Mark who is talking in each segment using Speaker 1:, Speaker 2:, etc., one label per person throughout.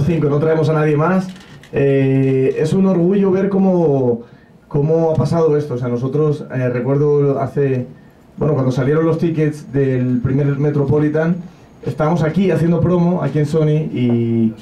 Speaker 1: Cinco, no traemos a nadie más. Eh, es un orgullo ver cómo, cómo ha pasado esto. O sea, nosotros, eh, recuerdo hace, bueno, cuando salieron los tickets del primer Metropolitan, estábamos aquí haciendo promo, aquí en Sony, y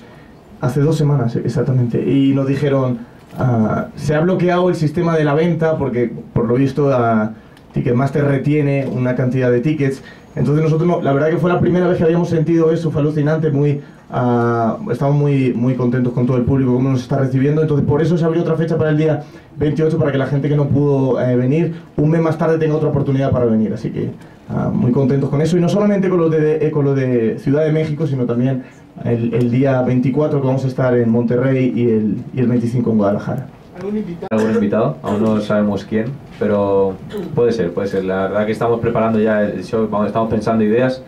Speaker 1: hace dos semanas exactamente, y nos dijeron, ah, se ha bloqueado el sistema de la venta porque por lo visto ah, Ticketmaster retiene una cantidad de tickets. Entonces nosotros, no- la verdad que fue la primera vez que habíamos sentido eso, fue alucinante, muy, ah, estamos muy, muy contentos con todo el público, cómo nos está recibiendo. Entonces por eso se abrió otra fecha para el día 28, para que la gente que no pudo eh, venir, un mes más tarde tenga otra oportunidad para venir. Así que ah, muy contentos con eso. Y no solamente con lo de, eh, con lo de Ciudad de México, sino también el, el día 24 que vamos a estar en Monterrey y el, y el 25 en Guadalajara.
Speaker 2: Algún invitado, aún no sabemos quién, pero puede ser, puede ser. La verdad que estamos preparando ya el show, vamos, estamos pensando ideas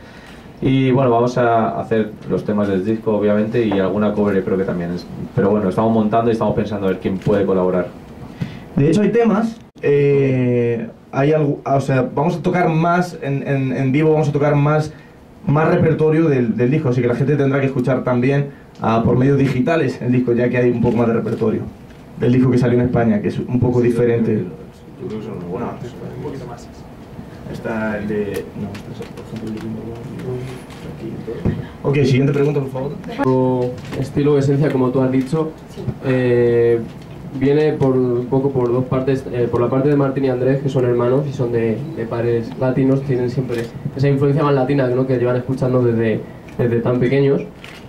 Speaker 2: y bueno, vamos a hacer los temas del disco obviamente y alguna cover creo que también es. Pero bueno, estamos montando y estamos pensando a ver quién puede colaborar.
Speaker 1: De hecho, hay temas. eh, hay algo, o sea, vamos a tocar más en, en- en vivo, vamos a tocar más, más repertorio del, del disco, así que la gente tendrá que escuchar también ah, por medios digitales el disco, ya que hay un poco más de repertorio del disco que salió en España, que es un poco diferente.
Speaker 2: Yo creo que son buenos.
Speaker 1: un poquito más. Está el de. No, por ejemplo, el de Aquí, todo. Ok, siguiente pregunta, por favor.
Speaker 3: Estilo, esencia, como tú has dicho, eh, viene por un poco por dos partes. eh, por la parte de Martín y Andrés, que son hermanos y son de, de padres latinos, tienen siempre esa influencia más latina ¿no? que llevan escuchando desde, desde tan pequeños.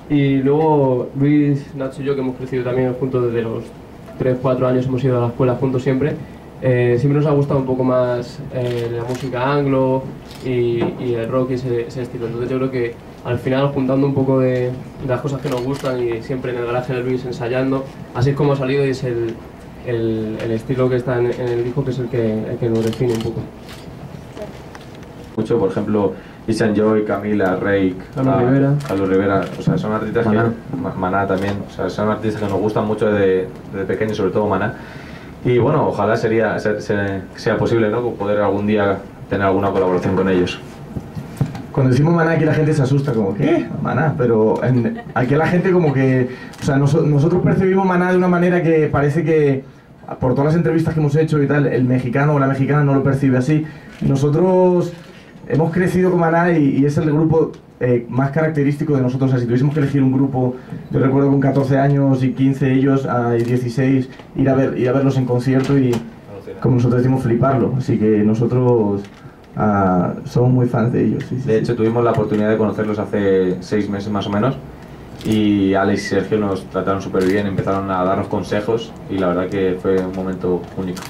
Speaker 3: Y luego Luis, Nacho y yo, que hemos crecido también juntos desde los 3, 4 años, hemos ido a la escuela juntos siempre. eh, siempre nos ha gustado un poco más eh, la música anglo y, el rock y ese, estilo. Entonces yo creo que al final juntando un poco de, las cosas que nos gustan y siempre en el garaje de Luis ensayando, así es como ha salido y es el, el- el estilo que está en, en el disco que es el que, el que nos define un poco.
Speaker 2: Mucho, por ejemplo, Isan Joy, Camila, Rake,
Speaker 3: Carlos
Speaker 2: ah,
Speaker 3: Rivera.
Speaker 2: Carlos Rivera, o sea, son artistas
Speaker 3: Maná.
Speaker 2: que. Ma- Maná también, o sea, son artistas que nos gustan mucho desde, desde pequeños, sobre todo Maná. Y bueno, ojalá sería, se- se- sea posible, ¿no? Poder algún día tener alguna colaboración con ellos.
Speaker 1: Cuando decimos maná aquí la gente se asusta como, ¿qué? Maná, pero en- aquí la gente como que, o sea, noso- nosotros percibimos maná de una manera que parece que, por todas las entrevistas que hemos hecho y tal, el mexicano o la mexicana no lo percibe así. Nosotros hemos crecido con maná y, y es el grupo eh, más característico de nosotros. O sea, si tuviésemos que elegir un grupo, yo recuerdo con 14 años y 15 ellos, ah, y 16, ir a, ver, ir a verlos en concierto y, como nosotros decimos, fliparlo. Así que nosotros ah, somos muy fans de ellos. sí, sí,
Speaker 2: De
Speaker 1: sí.
Speaker 2: hecho, tuvimos la oportunidad de conocerlos hace seis meses más o menos. Y Alex y Sergio nos trataron súper bien, empezaron a darnos consejos y la verdad que fue un momento único.